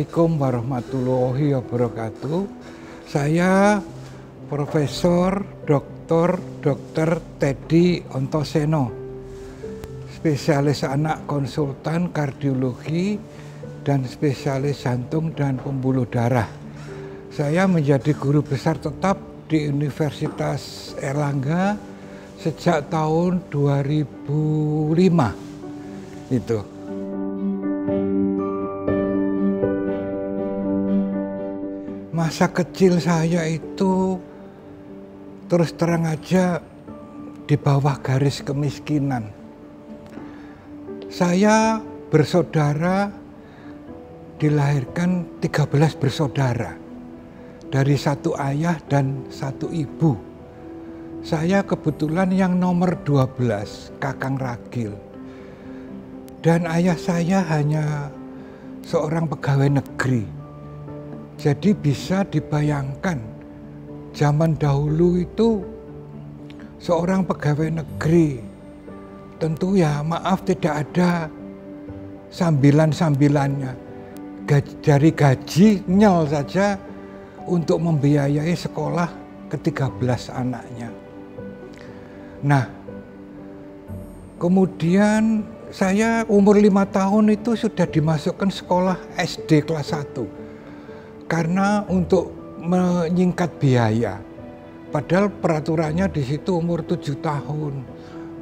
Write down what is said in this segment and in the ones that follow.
Assalamualaikum warahmatullahi wabarakatuh. Saya Profesor Dr. Dr. Teddy Ontoseno, spesialis anak konsultan kardiologi dan spesialis jantung dan pembuluh darah. Saya menjadi guru besar tetap di Universitas Erlangga sejak tahun 2005. Itu. Masa kecil saya itu terus terang aja di bawah garis kemiskinan. Saya bersaudara dilahirkan 13 bersaudara dari satu ayah dan satu ibu. Saya kebetulan yang nomor 12, Kakang Ragil. Dan ayah saya hanya seorang pegawai negeri jadi bisa dibayangkan zaman dahulu itu seorang pegawai negeri tentu ya maaf tidak ada sambilan-sambilannya. Dari gaji nyel saja untuk membiayai sekolah ke-13 anaknya. Nah, kemudian saya umur lima tahun itu sudah dimasukkan sekolah SD kelas 1 karena untuk menyingkat biaya. Padahal peraturannya di situ umur tujuh tahun.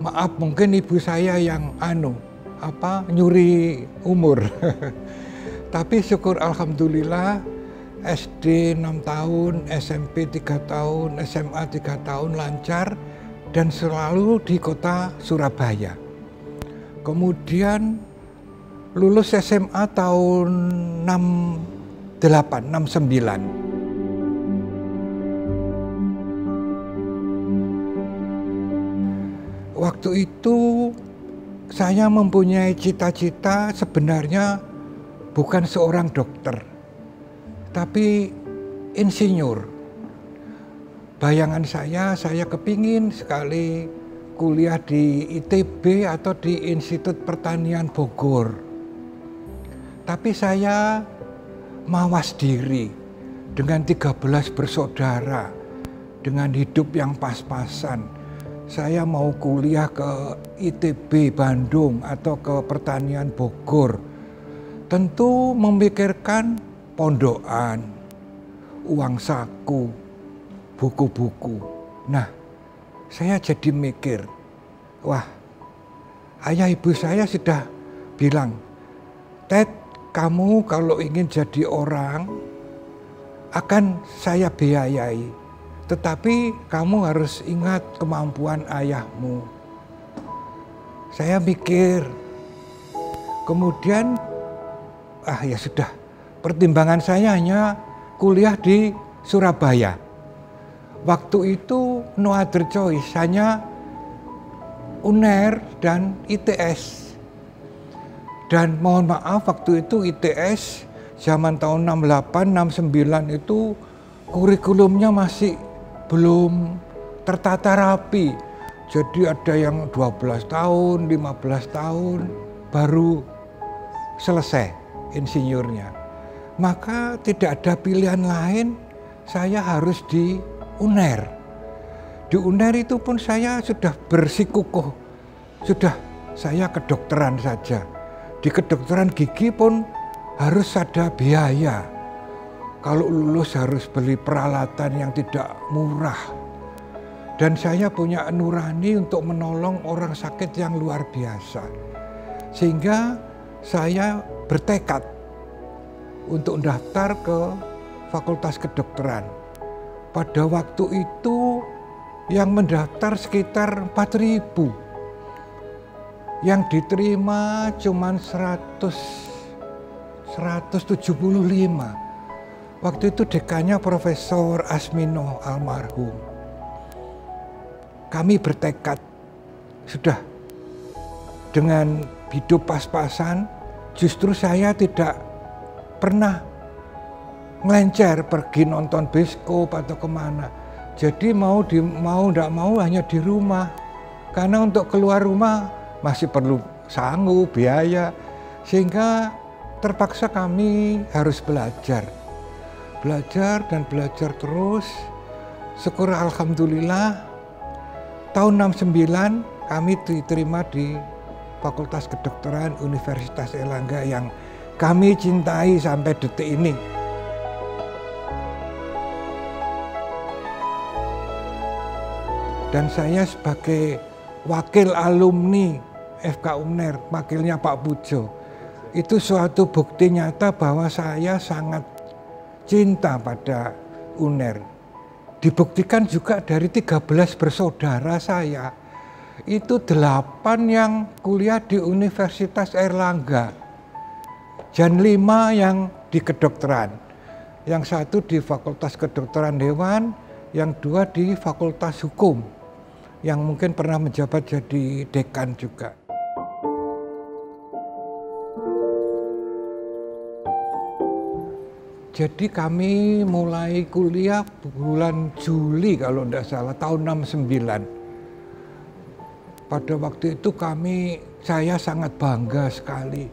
Maaf mungkin ibu saya yang anu apa nyuri umur. Tapi syukur alhamdulillah SD 6 tahun, SMP 3 tahun, SMA 3 tahun lancar dan selalu di kota Surabaya. Kemudian lulus SMA tahun 6 869. Waktu itu saya mempunyai cita-cita sebenarnya bukan seorang dokter, tapi insinyur. Bayangan saya, saya kepingin sekali kuliah di ITB atau di Institut Pertanian Bogor. Tapi saya mawas diri dengan 13 bersaudara, dengan hidup yang pas-pasan. Saya mau kuliah ke ITB Bandung atau ke pertanian Bogor. Tentu memikirkan pondokan, uang saku, buku-buku. Nah, saya jadi mikir, wah, ayah ibu saya sudah bilang, Ted, kamu kalau ingin jadi orang akan saya biayai. Tetapi kamu harus ingat kemampuan ayahmu. Saya mikir, kemudian ah ya sudah, pertimbangan saya hanya kuliah di Surabaya. Waktu itu no other choice, hanya UNER dan ITS. Dan mohon maaf waktu itu ITS zaman tahun 68, 69 itu kurikulumnya masih belum tertata rapi. Jadi ada yang 12 tahun, 15 tahun baru selesai insinyurnya. Maka tidak ada pilihan lain, saya harus di UNER. Di UNER itu pun saya sudah bersikukuh, sudah saya kedokteran saja di kedokteran gigi pun harus ada biaya. Kalau lulus harus beli peralatan yang tidak murah. Dan saya punya nurani untuk menolong orang sakit yang luar biasa. Sehingga saya bertekad untuk daftar ke Fakultas Kedokteran. Pada waktu itu yang mendaftar sekitar 4000 yang diterima cuma 100 175. Waktu itu dekannya Profesor Asmino almarhum. Kami bertekad sudah dengan hidup pas-pasan justru saya tidak pernah ngelencer pergi nonton bioskop atau ke mana. Jadi mau di mau tidak mau hanya di rumah. Karena untuk keluar rumah masih perlu sanggup, biaya. Sehingga terpaksa kami harus belajar. Belajar dan belajar terus. Syukur Alhamdulillah tahun 69 kami diterima di Fakultas Kedokteran Universitas Erlangga yang kami cintai sampai detik ini. Dan saya sebagai wakil alumni FK UNER, wakilnya Pak Pujo, itu suatu bukti nyata bahwa saya sangat cinta pada UNER. Dibuktikan juga dari 13 bersaudara saya itu delapan yang kuliah di Universitas Erlangga dan lima yang di kedokteran. Yang satu di Fakultas Kedokteran Hewan, yang dua di Fakultas Hukum, yang mungkin pernah menjabat jadi dekan juga. Jadi kami mulai kuliah bulan Juli kalau tidak salah tahun 69 pada waktu itu kami, saya sangat bangga sekali.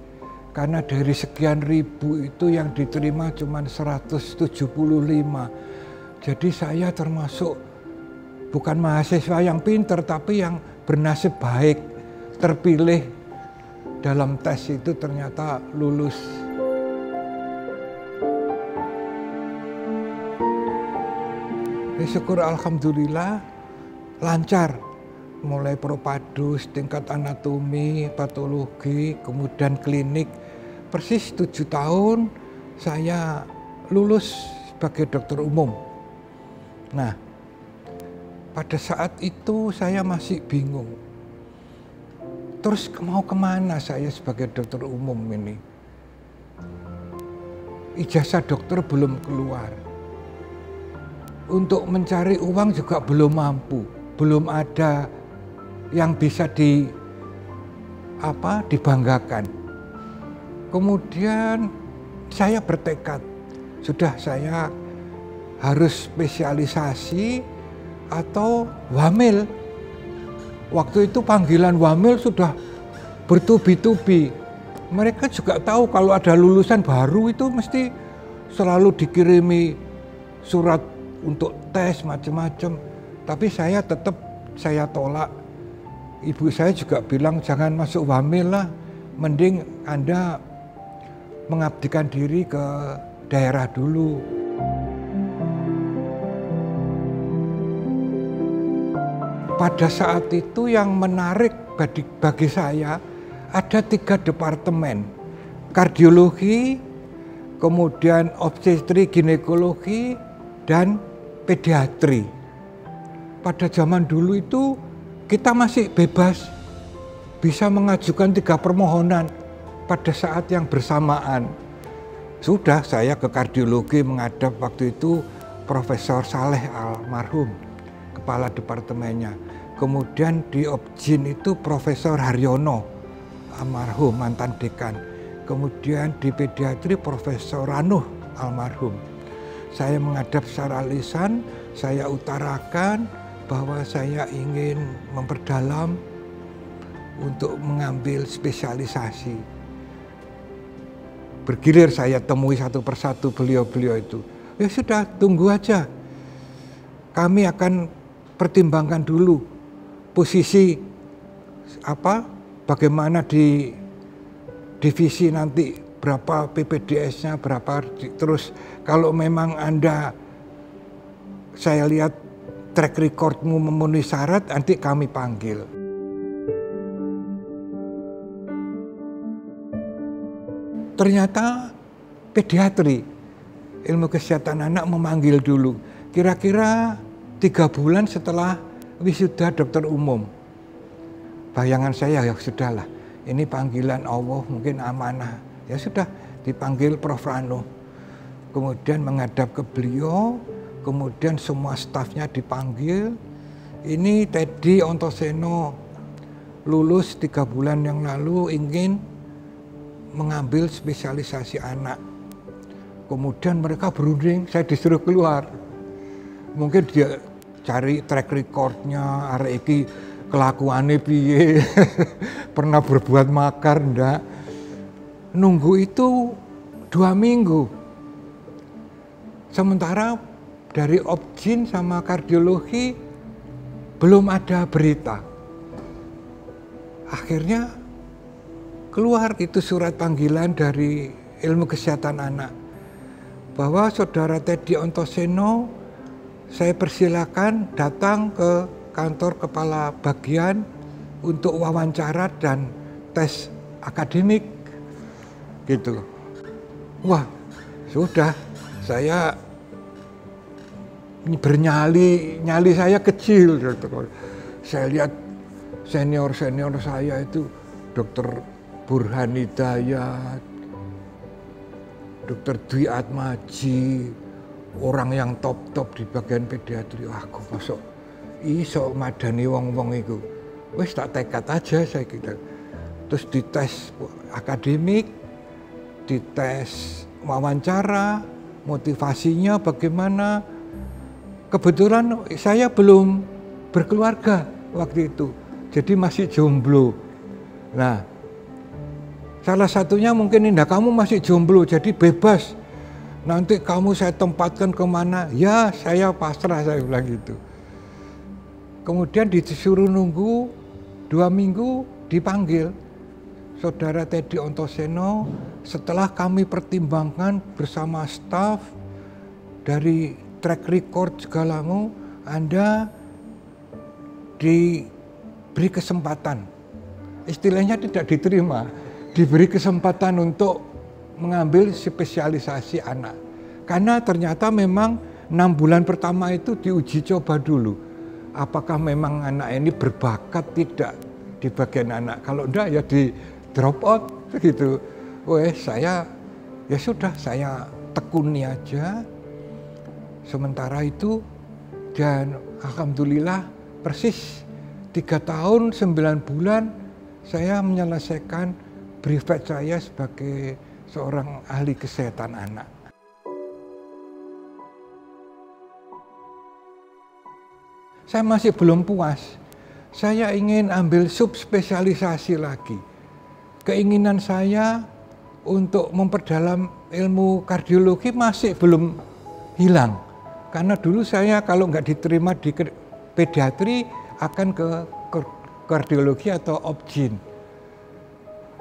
Karena dari sekian ribu itu yang diterima cuma 175. Jadi saya termasuk bukan mahasiswa yang pinter, tapi yang bernasib baik, terpilih dalam tes itu ternyata lulus. Ya, syukur Alhamdulillah lancar mulai propadus, tingkat anatomi, patologi, kemudian klinik. Persis tujuh tahun saya lulus sebagai dokter umum. Nah, pada saat itu saya masih bingung. Terus mau ke mana saya sebagai dokter umum ini? Ijazah dokter belum keluar. Untuk mencari uang juga belum mampu, belum ada yang bisa di apa dibanggakan. Kemudian saya bertekad, sudah saya harus spesialisasi atau wamil. Waktu itu panggilan wamil sudah bertubi-tubi. Mereka juga tahu kalau ada lulusan baru itu mesti selalu dikirimi surat untuk tes macam-macam. Tapi saya tetap saya tolak ibu saya juga bilang jangan masuk wamil lah, mending Anda mengabdikan diri ke daerah dulu. Pada saat itu yang menarik bagi, bagi saya ada tiga departemen, kardiologi, kemudian obstetri ginekologi, dan pediatri. Pada zaman dulu itu kita masih bebas bisa mengajukan tiga permohonan pada saat yang bersamaan. Sudah saya ke kardiologi menghadap waktu itu Profesor Saleh almarhum, kepala departemennya. Kemudian di Objin itu Profesor Haryono almarhum, mantan dekan. Kemudian di pediatri Profesor Ranuh almarhum. Saya menghadap secara lisan, saya utarakan, bahwa saya ingin memperdalam untuk mengambil spesialisasi. Bergilir saya temui satu persatu beliau-beliau itu. Ya sudah, tunggu aja. Kami akan pertimbangkan dulu posisi apa, bagaimana di divisi nanti berapa PPDS-nya, berapa terus kalau memang Anda saya lihat track recordmu memenuhi syarat, nanti kami panggil. Ternyata pediatri, ilmu kesehatan anak memanggil dulu. Kira-kira tiga bulan setelah wisuda dokter umum. Bayangan saya ya sudahlah, ini panggilan Allah mungkin amanah Ya sudah dipanggil Prof. Rano. Kemudian menghadap ke beliau, kemudian semua stafnya dipanggil. Ini Teddy Ontoseno lulus tiga bulan yang lalu ingin mengambil spesialisasi anak. Kemudian mereka berunding, saya disuruh keluar. Mungkin dia cari track recordnya, arek iki kelakuannya pernah berbuat makar ndak. Nunggu itu dua minggu. Sementara dari objin sama kardiologi belum ada berita. Akhirnya keluar itu surat panggilan dari ilmu kesehatan anak bahwa saudara Teddy Ontoseno saya persilakan datang ke kantor kepala bagian untuk wawancara dan tes akademik gitu. Wah, sudah saya bernyali, nyali saya kecil. Saya lihat senior-senior saya itu dokter Burhan Hidayat, Dokter Dwi Atmaji, orang yang top-top di bagian pediatri. Aku masuk iso madani wong-wong itu. Wes tak tekad aja saya kira. Terus dites akademik, dites wawancara, motivasinya bagaimana. Kebetulan saya belum berkeluarga waktu itu, jadi masih jomblo. Nah, Salah satunya mungkin indah kamu masih jomblo jadi bebas. Nanti kamu saya tempatkan ke mana? Ya saya pasrah saya bilang gitu. Kemudian disuruh nunggu dua minggu dipanggil. Saudara Teddy Ontoseno setelah kami pertimbangkan bersama staf dari track record segalamu Anda diberi kesempatan istilahnya tidak diterima diberi kesempatan untuk mengambil spesialisasi anak. Karena ternyata memang enam bulan pertama itu diuji coba dulu. Apakah memang anak ini berbakat tidak di bagian anak. Kalau enggak ya di drop out begitu. Weh saya ya sudah saya tekuni aja. Sementara itu dan alhamdulillah persis tiga tahun sembilan bulan saya menyelesaikan privat saya sebagai seorang ahli kesehatan anak. Saya masih belum puas. Saya ingin ambil subspesialisasi lagi. Keinginan saya untuk memperdalam ilmu kardiologi masih belum hilang. Karena dulu saya kalau nggak diterima di pediatri akan ke kardiologi atau obgyn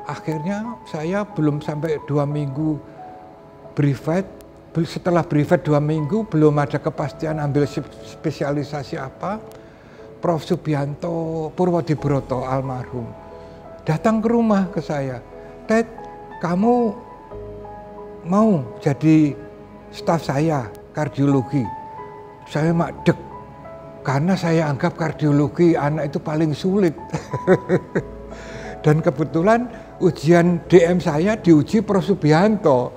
akhirnya saya belum sampai dua minggu privat setelah privat dua minggu belum ada kepastian ambil spesialisasi apa Prof. Subianto Purwodibroto almarhum datang ke rumah ke saya. Ted kamu mau jadi staf saya kardiologi? Saya mak dek karena saya anggap kardiologi anak itu paling sulit. Dan kebetulan ujian DM saya diuji Prof Subianto.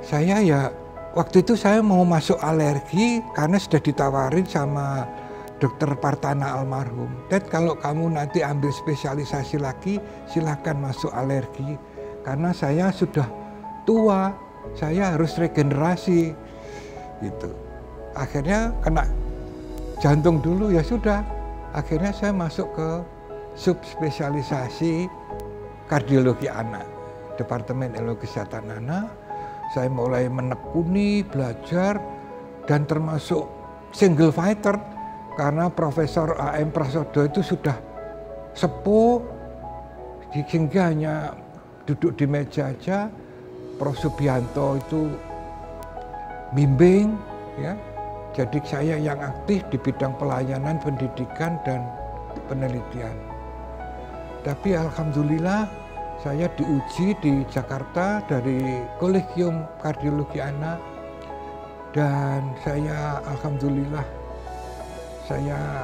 Saya ya waktu itu saya mau masuk alergi karena sudah ditawarin sama dokter Partana almarhum. Dan kalau kamu nanti ambil spesialisasi lagi silahkan masuk alergi. Karena saya sudah tua, saya harus regenerasi gitu. Akhirnya kena jantung dulu ya sudah. Akhirnya saya masuk ke subspesialisasi kardiologi anak, Departemen Ilmu Kesehatan Anak. Saya mulai menekuni, belajar, dan termasuk single fighter karena Profesor A.M. Prasodo itu sudah sepuh, sehingga hanya duduk di meja aja. Prof. Subianto itu bimbing, ya. Jadi saya yang aktif di bidang pelayanan pendidikan dan penelitian. Tapi alhamdulillah saya diuji di Jakarta dari Kolegium Kardiologi Anak dan saya alhamdulillah saya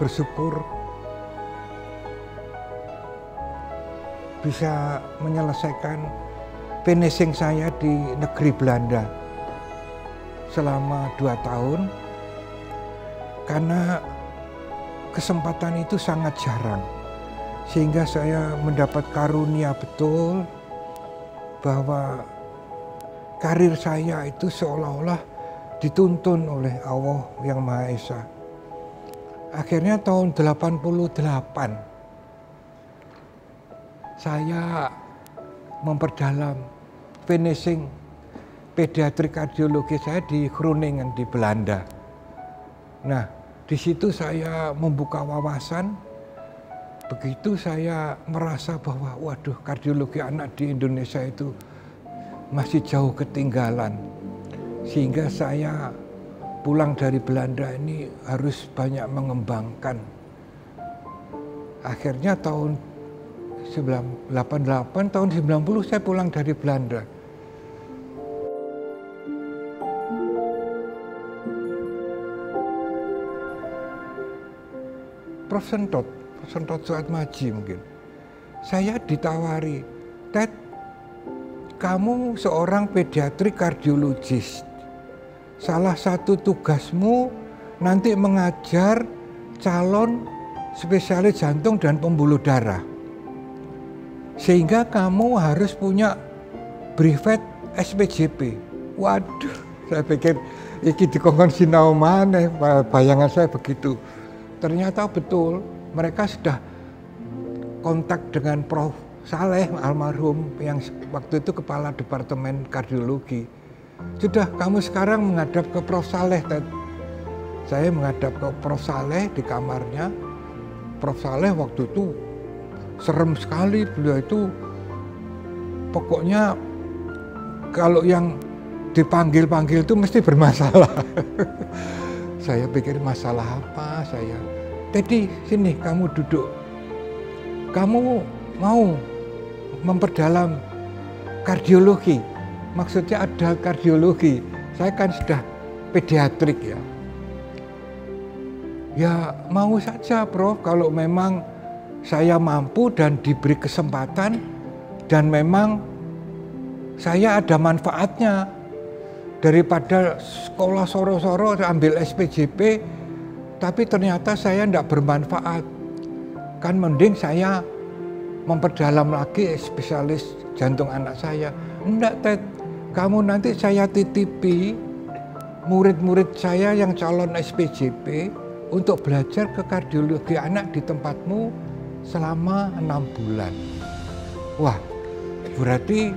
bersyukur bisa menyelesaikan finishing saya di negeri Belanda selama dua tahun karena kesempatan itu sangat jarang sehingga saya mendapat karunia betul bahwa karir saya itu seolah-olah dituntun oleh Allah yang Maha Esa. Akhirnya tahun 88 saya memperdalam finishing pediatrik kardiologi saya di Groningen di Belanda. Nah, di situ saya membuka wawasan. Begitu saya merasa bahwa waduh kardiologi anak di Indonesia itu masih jauh ketinggalan. Sehingga saya pulang dari Belanda ini harus banyak mengembangkan. Akhirnya tahun 88 tahun 90 saya pulang dari Belanda. Prof Sentot, Prof Sentot Suat Maji mungkin. Saya ditawari, Ted, kamu seorang pediatrik kardiologis. Salah satu tugasmu nanti mengajar calon spesialis jantung dan pembuluh darah. Sehingga kamu harus punya brevet SPJP. Waduh, saya pikir iki dikongkon sinau mana, bayangan saya begitu. Ternyata betul, mereka sudah kontak dengan Prof. Saleh almarhum yang waktu itu kepala departemen kardiologi. Sudah kamu sekarang menghadap ke Prof. Saleh. Saya menghadap ke Prof. Saleh di kamarnya. Prof. Saleh waktu itu serem sekali beliau itu pokoknya kalau yang dipanggil-panggil itu mesti bermasalah. saya pikir masalah apa saya. Teddy sini kamu duduk. Kamu mau memperdalam kardiologi. Maksudnya ada kardiologi. Saya kan sudah pediatrik ya. Ya mau saja Prof kalau memang saya mampu dan diberi kesempatan dan memang saya ada manfaatnya. Daripada sekolah soro-soro ambil SPJP tapi ternyata saya tidak bermanfaat. Kan mending saya memperdalam lagi spesialis jantung anak saya. Enggak Ted kamu nanti saya titipi murid-murid saya yang calon SPJP untuk belajar ke kardiologi anak di tempatmu selama enam bulan. Wah, berarti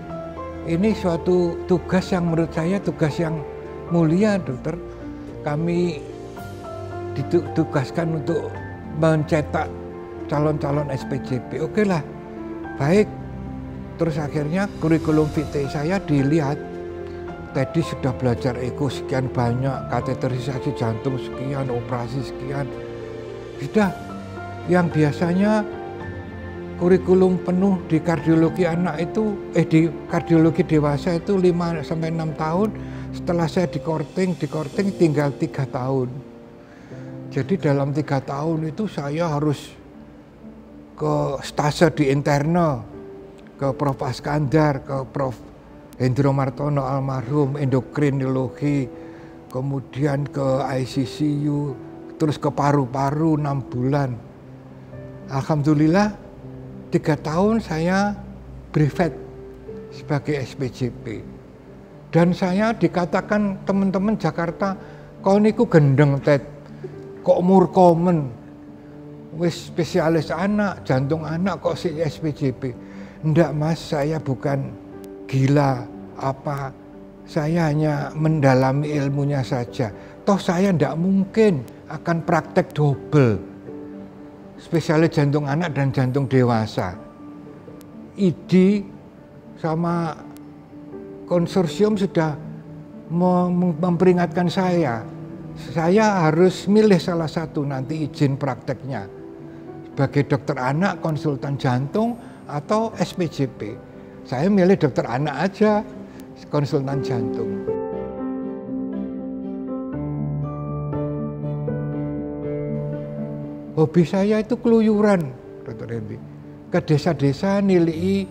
ini suatu tugas yang menurut saya tugas yang mulia, dokter. Kami ditugaskan untuk mencetak calon-calon SPJP. Oke lah, baik. Terus akhirnya kurikulum vitae saya dilihat. Tadi sudah belajar eko sekian banyak, kateterisasi jantung sekian, operasi sekian. Sudah yang biasanya kurikulum penuh di kardiologi anak itu eh di kardiologi dewasa itu 5 sampai 6 tahun setelah saya di korting di korting tinggal tiga tahun jadi dalam tiga tahun itu saya harus ke stase di interno ke Prof. Askandar ke Prof. Hendro Martono almarhum endokrinologi kemudian ke ICCU terus ke paru-paru enam bulan. Alhamdulillah tiga tahun saya brevet sebagai SPJP. Dan saya dikatakan teman-teman Jakarta, kau niku gendeng tet, kok murkomen, wis spesialis anak, jantung anak kok si SPJP. Ndak mas, saya bukan gila apa, saya hanya mendalami ilmunya saja. Toh saya ndak mungkin akan praktek double spesialis jantung anak dan jantung dewasa. ID sama konsorsium sudah memperingatkan saya. Saya harus milih salah satu nanti izin prakteknya. Sebagai dokter anak, konsultan jantung, atau SPJP. Saya milih dokter anak aja, konsultan jantung. Hobi saya itu keluyuran, Dr. Hendy. ke desa-desa nilai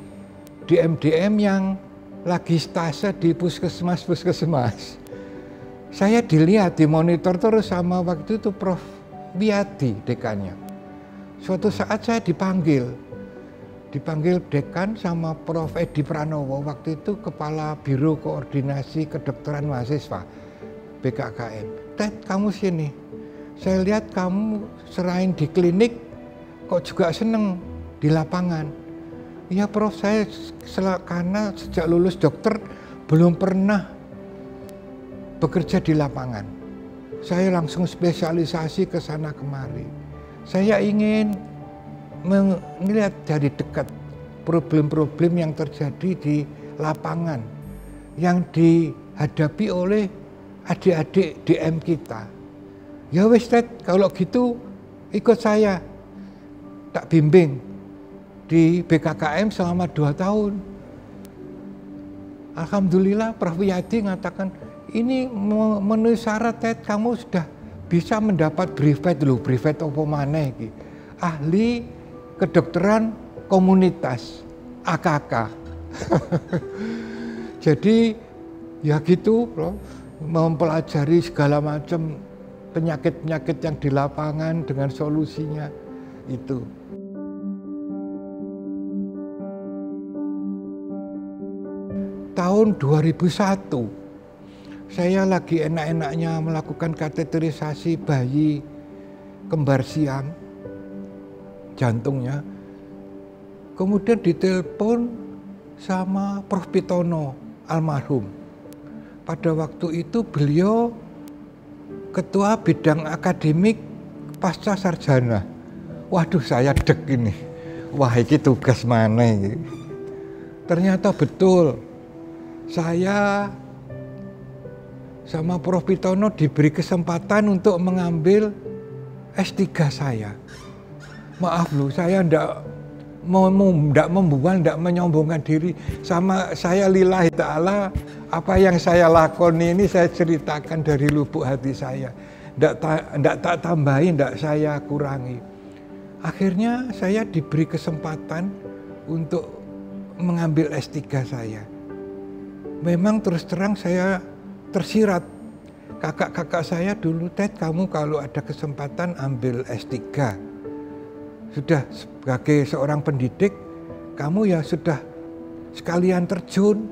DM-DM yang lagi stase di puskesmas-puskesmas. Saya dilihat di monitor terus sama waktu itu Prof. Biati dekannya. Suatu saat saya dipanggil, dipanggil dekan sama Prof. Edi Pranowo waktu itu kepala Biro Koordinasi Kedokteran Mahasiswa BKKM. Ted kamu sini, saya lihat kamu selain di klinik kok juga seneng di lapangan. Iya Prof, saya karena sejak lulus dokter belum pernah bekerja di lapangan. Saya langsung spesialisasi ke sana kemari. Saya ingin melihat dari dekat problem-problem yang terjadi di lapangan yang dihadapi oleh adik-adik DM kita. Ya wis kalau gitu ikut saya tak bimbing di BKKM selama dua tahun. Alhamdulillah Prof. Yadi mengatakan ini memenuhi syarat Ted, kamu sudah bisa mendapat brevet dulu, brevet apa mana Ahli kedokteran komunitas AKK. Jadi ya gitu loh, mempelajari segala macam penyakit-penyakit yang di lapangan dengan solusinya itu. Tahun 2001 saya lagi enak-enaknya melakukan kateterisasi bayi kembar siam jantungnya. Kemudian ditelepon sama Prof. Pitono almarhum. Pada waktu itu beliau ketua bidang akademik pasca sarjana. Waduh saya dek ini. Wah ini tugas mana ini. Ternyata betul. Saya sama Prof. Pitono diberi kesempatan untuk mengambil S3 saya. Maaf lu, saya ndak mau ndak membual, ndak menyombongkan diri. Sama saya lillahi ta'ala, apa yang saya lakoni ini saya ceritakan dari lubuk hati saya. Ndak, ndak tak tambahin, ndak saya kurangi. Akhirnya saya diberi kesempatan untuk mengambil S3 saya. Memang terus terang saya tersirat. Kakak-kakak saya dulu, Ted kamu kalau ada kesempatan ambil S3. Sudah sebagai seorang pendidik, kamu ya sudah sekalian terjun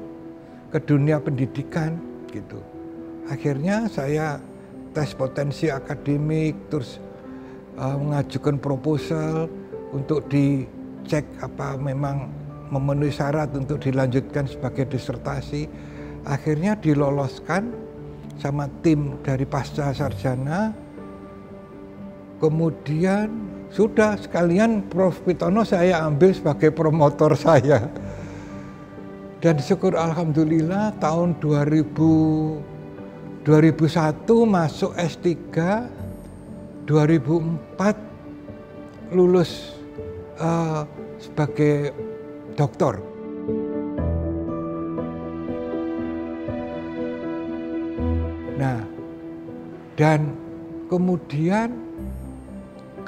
ke dunia pendidikan gitu. Akhirnya saya tes potensi akademik, terus uh, mengajukan proposal untuk dicek apa memang memenuhi syarat untuk dilanjutkan sebagai disertasi akhirnya diloloskan sama tim dari pasca sarjana kemudian sudah sekalian Prof. Pitono saya ambil sebagai promotor saya dan syukur Alhamdulillah tahun 2000 2001 masuk S3 2004 lulus uh, sebagai doktor Nah, dan kemudian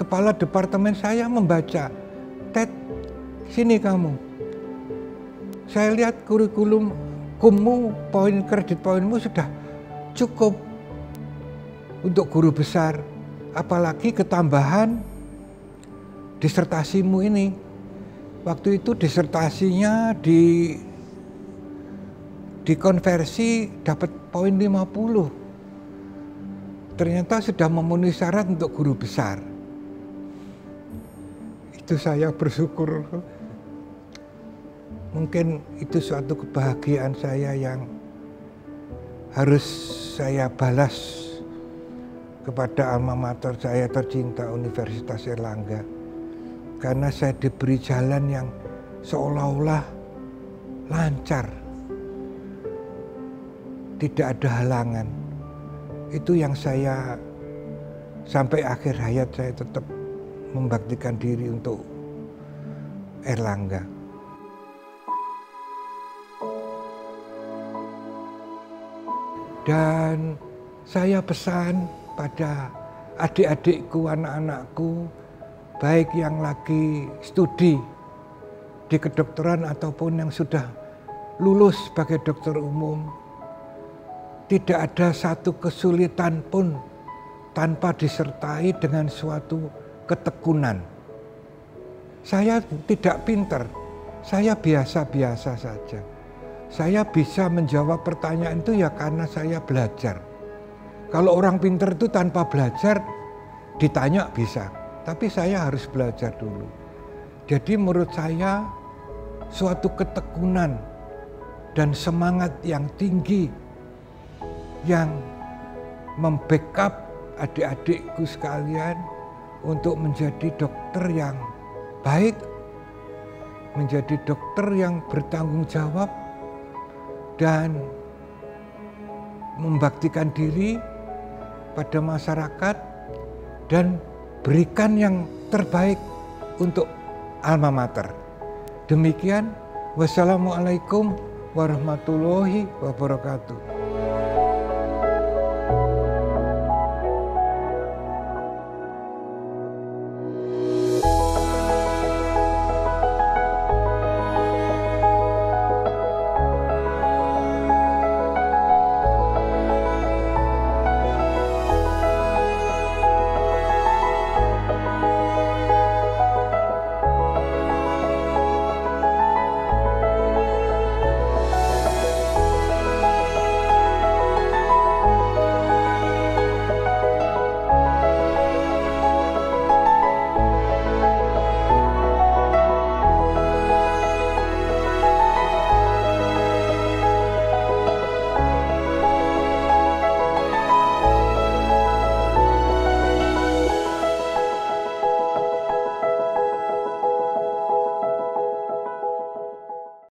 kepala departemen saya membaca, Ted, sini kamu. Saya lihat kurikulum kumu, poin kredit poinmu sudah cukup untuk guru besar. Apalagi ketambahan disertasimu ini. Waktu itu disertasinya di dikonversi dapat poin 50 ternyata sudah memenuhi syarat untuk guru besar. Itu saya bersyukur. Mungkin itu suatu kebahagiaan saya yang harus saya balas kepada alma mater saya tercinta Universitas Erlangga. Karena saya diberi jalan yang seolah-olah lancar. Tidak ada halangan itu yang saya sampai akhir hayat saya tetap membaktikan diri untuk Erlangga. Dan saya pesan pada adik-adikku, anak-anakku, baik yang lagi studi di kedokteran ataupun yang sudah lulus sebagai dokter umum, tidak ada satu kesulitan pun tanpa disertai dengan suatu ketekunan. Saya tidak pinter, saya biasa-biasa saja. Saya bisa menjawab pertanyaan itu ya karena saya belajar. Kalau orang pinter itu tanpa belajar, ditanya bisa. Tapi saya harus belajar dulu. Jadi menurut saya suatu ketekunan dan semangat yang tinggi yang membackup adik-adikku sekalian untuk menjadi dokter yang baik, menjadi dokter yang bertanggung jawab, dan membaktikan diri pada masyarakat dan berikan yang terbaik untuk alma mater. Demikian, wassalamualaikum warahmatullahi wabarakatuh.